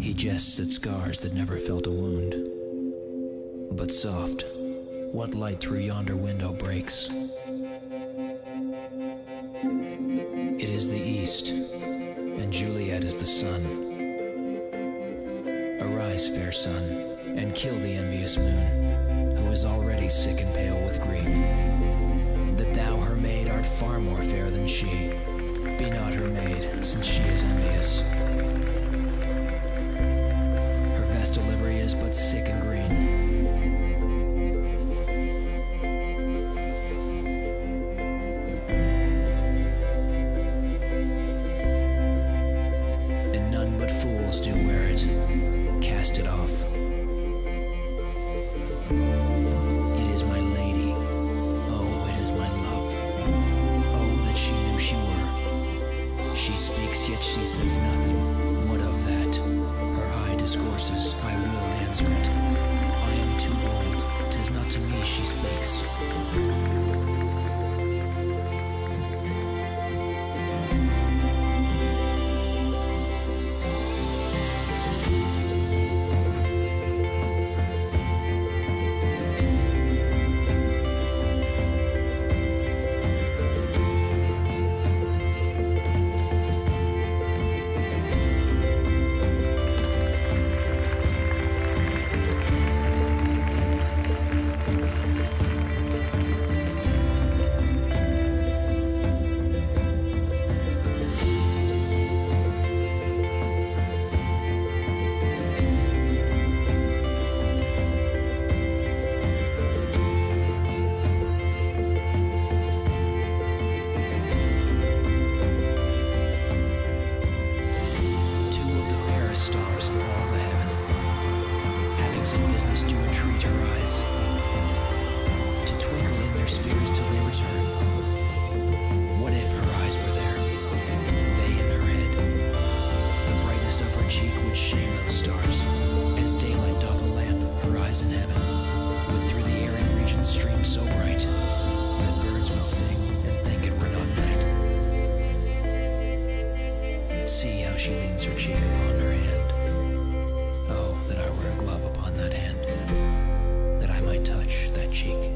He jests at scars that never felt a wound. But soft, what light through yonder window breaks? It is the east, and Juliet is the sun. Arise, fair sun, and kill the envious moon, who is already sick and pale with grief. That thou, her maid, art far more fair than she. Be not her maid, since she is do wear it. Cast it off. It is my lady. Oh, it is my love. Oh, that she knew she were. She speaks, yet she says nothing. What of that? Her eye discourses. I will answer it. I am too bold. Tis not to me she speaks. Having some business do entreat her eyes, to twinkle in their spheres till they return. What if her eyes were there, they in her head? The brightness of her cheek would shame those stars, as daylight doth a lamp, her eyes in heaven, would through the airy region stream so bright, that birds would sing and think it were not night. See how she leans her cheek gerçek.